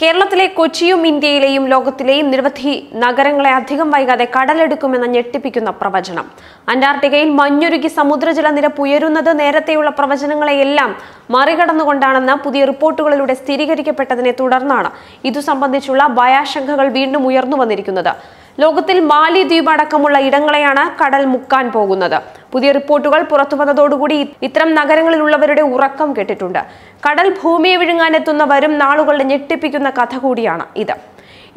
കേരളത്തിലെ കൊച്ചിയും ഇന്ത്യയിലെയും ലോകത്തിലെയും നിരവധി നഗരങ്ങളെ അധികം വൈകാതെ കടലെടുക്കുമെന്ന ഞെട്ടിപ്പിക്കുന്ന പ്രവചനം. അന്റാർട്ടിക്കയിൽ മഞ്ഞുരുകി സമുദ്രജല നിരപ്പ് ഉയരുന്നത് നേരത്തെയുള്ള പ്രവചനങ്ങളെയെല്ലാം മറികടന്നുകൊണ്ടാണെന്ന് പുതിയ റിപ്പോർട്ടുകളിലൂടെ സ്ഥിരീകരിക്കപ്പെട്ടതിനെ തുടർന്നാണ് ഇതു സംബന്ധിച്ചുള്ള ഭയാശങ്കകൾ വീണ്ടും ഉയർന്നു വന്നിരിക്കുന്നത്. ലോകത്തിൽ മാലിദ്വീപ് അടക്കമുള്ള ഇടങ്ങളെയാണ് കടൽ മുക്കാൻ പോകുന്നത്. പുതിയ റിപ്പോർട്ടുകൾ പുറത്തു വന്നതോടുകൂടി ഇത്തരം നഗരങ്ങളിലുള്ളവരുടെ ഉറക്കം കെട്ടിട്ടുണ്ട്. കടൽ ഭൂമിയെ വിഴുങ്ങാനെത്തുന്ന വരും നാളുകളുടെ ഞെട്ടിപ്പിക്കുന്ന കഥ കൂടിയാണ് ഇത്.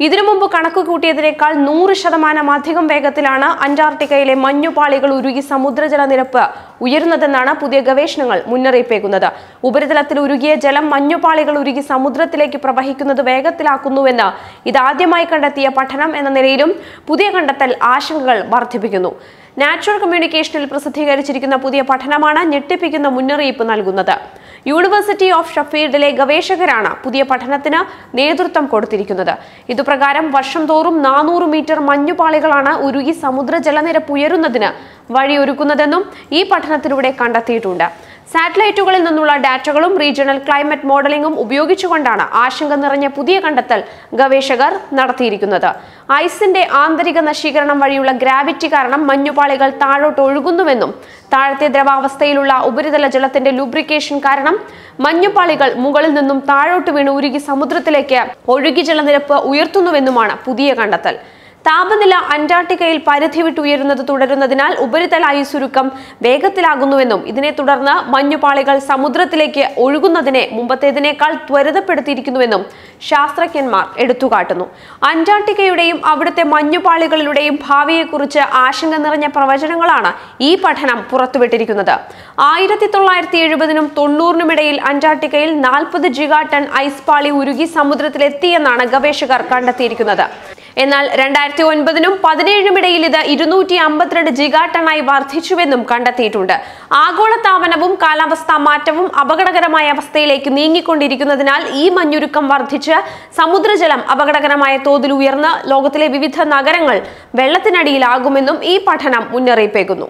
ഇതിനു മുമ്പ് കണക്ക് കൂട്ടിയതിനേക്കാൾ നൂറ് ശതമാനം അധികം വേഗത്തിലാണ് അന്റാർട്ടിക്കയിലെ മഞ്ഞുപാളികൾ ഉരുകി സമുദ്രജല നിരപ്പ് ഉയരുന്നതെന്നാണ് പുതിയ ഗവേഷണങ്ങൾ മുന്നറിയിപ്പേക്കുന്നത് ഉപരിതലത്തിൽ ഉരുകിയ ജലം മഞ്ഞുപാളികൾ ഉരുകി സമുദ്രത്തിലേക്ക് പ്രവഹിക്കുന്നത് വേഗത്തിലാക്കുന്നുവെന്ന് ഇതാദ്യമായി കണ്ടെത്തിയ പഠനം എന്ന നിലയിലും പുതിയ കണ്ടെത്തൽ ആശങ്കകൾ വർദ്ധിപ്പിക്കുന്നു. നാച്ചുറൽ കമ്മ്യൂണിക്കേഷനിൽ പ്രസിദ്ധീകരിച്ചിരിക്കുന്ന പുതിയ പഠനമാണ് ഞെട്ടിപ്പിക്കുന്ന മുന്നറിയിപ്പ് നൽകുന്നത്. യൂണിവേഴ്സിറ്റി ഓഫ് ഷഫീൽഡിലെ ഗവേഷകരാണ് പുതിയ പഠനത്തിന് നേതൃത്വം കൊടുത്തിരിക്കുന്നത്. ഇതുപ്രകാരം വർഷം തോറും നാനൂറ് മീറ്റർ മഞ്ഞുപാളികളാണ് ഉരുകി സമുദ്ര ജലനിരപ്പ് ഉയരുന്നതിന് വഴിയൊരുക്കുന്നതെന്നും ഈ പഠനത്തിലൂടെ കണ്ടെത്തിയിട്ടുണ്ട്. സാറ്റലൈറ്റുകളിൽ നിന്നുള്ള ഡാറ്റകളും റീജിയണൽ ക്ലൈമറ്റ് മോഡലിംഗും ഉപയോഗിച്ചുകൊണ്ടാണ് ആശങ്ക നിറഞ്ഞ പുതിയ കണ്ടെത്തൽ ഗവേഷകർ നടത്തിയിരിക്കുന്നത്. ഐസിന്റെ ആന്തരിക നശീകരണം വഴിയുള്ള ഗ്രാവിറ്റി കാരണം മഞ്ഞുപാളികൾ താഴോട്ട് ഒഴുകുന്നുവെന്നും താഴത്തെ ദ്രവാവസ്ഥയിലുള്ള ഉപരിതല ജലത്തിന്റെ ലൂബ്രിക്കേഷൻ കാരണം മഞ്ഞുപാളികൾ മുകളിൽ നിന്നും താഴോട്ട് വീണ് ഉരുകി സമുദ്രത്തിലേക്ക് ഒഴുകി ജലനിരപ്പ് ഉയർത്തുന്നുവെന്നുമാണ് പുതിയ കണ്ടെത്തൽ. താപനില അന്റാർട്ടിക്കയിൽ പരിധി വിട്ട് ഉയരുന്നത് തുടരുന്നതിനാൽ ഉപരിതല ഐസുരുക്കം വേഗത്തിലാകുന്നുവെന്നും ഇതിനെ തുടർന്ന് മഞ്ഞുപാളികൾ സമുദ്രത്തിലേക്ക് ഒഴുകുന്നതിനെ മുമ്പത്തേതിനേക്കാൾ ത്വരിതപ്പെടുത്തിയിരിക്കുന്നുവെന്നും ശാസ്ത്രജ്ഞന്മാർ എടുത്തുകാട്ടുന്നു. അന്റാർട്ടിക്കയുടെയും അവിടുത്തെ മഞ്ഞുപാളികളുടെയും ഭാവിയെക്കുറിച്ച് ആശങ്ക നിറഞ്ഞ പ്രവചനങ്ങളാണ് ഈ പഠനം പുറത്തുവിട്ടിരിക്കുന്നത്. ആയിരത്തി തൊള്ളായിരത്തി എഴുപതിനും തൊണ്ണൂറിനുമിടയിൽ അന്റാർട്ടിക്കയിൽ നാൽപ്പത് ജിഗാ ടൺ ഐസ് പാളി ഉരുകി സമുദ്രത്തിലെത്തിയെന്നാണ് ഗവേഷകർ കണ്ടെത്തിയിരിക്കുന്നത്. എന്നാൽ രണ്ടായിരത്തി ഒൻപതിനും പതിനേഴിനും ഇടയിൽ ഇത് ഇരുന്നൂറ്റി അമ്പത്തിരണ്ട് ജിഗാട്ടണായി വർദ്ധിച്ചുവെന്നും കണ്ടെത്തിയിട്ടുണ്ട്. ആഗോളതാപനവും കാലാവസ്ഥാ മാറ്റവും അപകടകരമായ അവസ്ഥയിലേക്ക് നീങ്ങിക്കൊണ്ടിരിക്കുന്നതിനാൽ ഈ മഞ്ഞുരുക്കം വർദ്ധിച്ച് സമുദ്രജലം അപകടകരമായ തോതിൽ ഉയർന്ന് ലോകത്തിലെ വിവിധ നഗരങ്ങൾ വെള്ളത്തിനടിയിലാകുമെന്നും ഈ പഠനം മുന്നറിയിപ്പേകുന്നു.